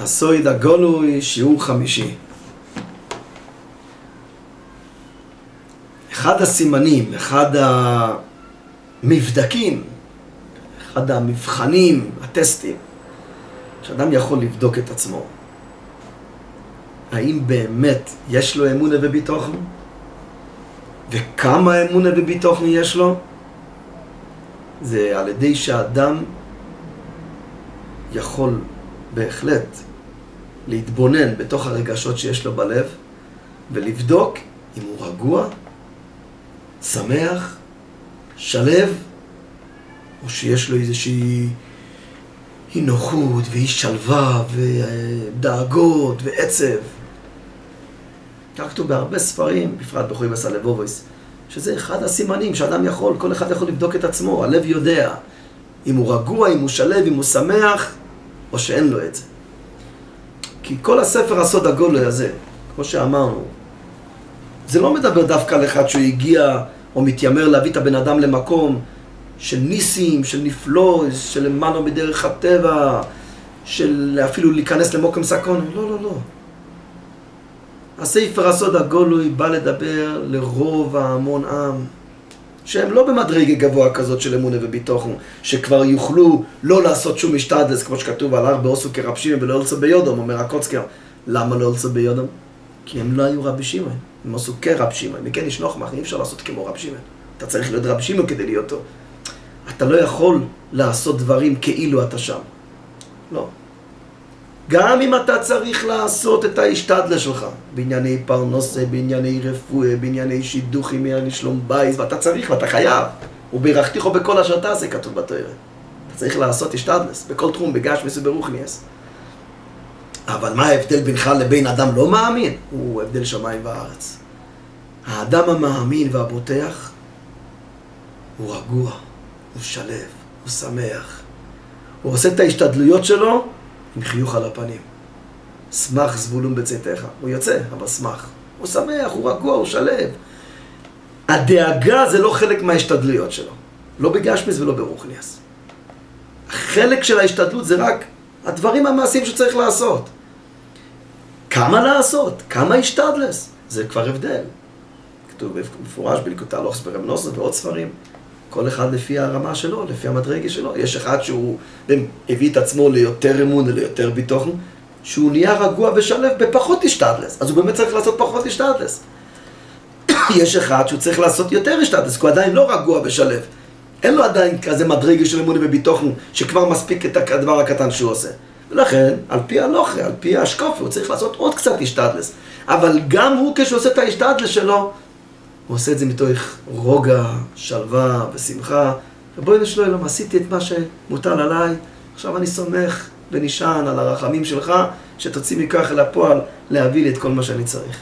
הסויד הגולוי, שיעור חמישי. אחד הסימנים, אחד המבדקים, אחד המבחנים, הטסטים, שאדם יכול לבדוק את עצמו. האם באמת יש לו אמונה וביטוחן? וכמה אמונה וביטוחן יש לו? זה על ידי שאדם יכול בהחלט להתבונן בתוך הרגשות שיש לו בלב ולבדוק אם הוא רגוע, שמח, שלב, או שיש לו איזושהי אי נוחות ואי שלווה ודאגות ועצב. כך כתוב בהרבה ספרים, בפרט בחורים עשה לבובויס, שזה אחד הסימנים שאדם יכול, כל אחד יכול לבדוק את עצמו, הלב יודע אם הוא רגוע, אם הוא שלב, אם הוא שמח, או שאין לו את זה. כי כל הספר הסוד הגולוי הזה, כמו שאמרנו, זה לא מדבר דווקא על אחד שהוא הגיע או מתיימר להביא את הבן אדם למקום של ניסים, של נפלוא, של למענו בדרך הטבע, של אפילו להיכנס למוקם סקון. לא, לא, לא. הספר הסוד הגולוי בא לדבר לרוב ההמון עם. שהם לא במדרגה גבוה כזאת של אמונה וביטוחן, שכבר יוכלו לא לעשות שום משתדלס, כמו שכתוב על הר באוסו כרב שמעון ולא אלצו ביודום, אומר הקוצקר. למה לא אלצו ביודום? כי הם לא היו רבי שמעון, הם עשו כרב שמעון, וכן יש נוחמך, אי אפשר לעשות כמו רב שמעון. אתה צריך להיות רב שמעון כדי להיות טוב. אתה לא יכול לעשות דברים כאילו אתה שם. לא. גם אם אתה צריך לעשות את ההשתדלה שלך, בענייני פרנוסה, בענייני רפואה, בענייני שידוכים, בענייני שלום בייס, ואתה צריך ואתה חייב. ובירכתיך בכל אשר תעשה, כתוב בתוארת. אתה צריך לעשות השתדלס, בכל תחום, בגשמיס וברוכניאס. אבל מה ההבדל בינך לבין אדם לא מאמין? הוא הבדל שמיים וארץ. האדם המאמין והבוטח הוא רגוע, הוא שלב, הוא שמח. הוא עושה את ההשתדלויות שלו עם חיוך על הפנים. שמח זבולון בצאתך. הוא יוצא, אבל שמח. הוא שמח, הוא רגוע, הוא שלב. הדאגה זה לא חלק מההשתדלויות שלו. לא בגשמיס ולא ברוכניאס. החלק של ההשתדלות זה רק הדברים המעשיים שצריך לעשות. כמה לעשות? כמה השתדלס? זה כבר הבדל. כתוב במפורש בליקוטה לוחס ברמנוסו ועוד ספרים. כל אחד לפי הרמה שלו, לפי המדרגה שלו. יש אחד שהוא הביא את עצמו ליותר אמון וליותר ביטוחן, שהוא נהיה רגוע ושלב בפחות השתדלס. אז הוא באמת צריך לעשות פחות השתדלס. יש אחד שהוא צריך לעשות יותר השתדלס, כי הוא עדיין לא רגוע ושלב. אין לו עדיין כזה מדרגה של אמון וביטוחן, שכבר מספיק את הדבר הקטן שהוא עושה. ולכן, על פי הלוכה, על פי השקופי, הוא צריך לעשות עוד קצת השתדלס. אבל גם הוא, כשהוא עושה את ההשתדלס שלו, הוא עושה את זה מתוך רוגע, שלווה ושמחה. ובואי נשלו אלוהים, עשיתי את מה שמוטל עליי, עכשיו אני סומך ונשען על הרחמים שלך, שתוציא מכך אל הפועל להביא לי את כל מה שאני צריך.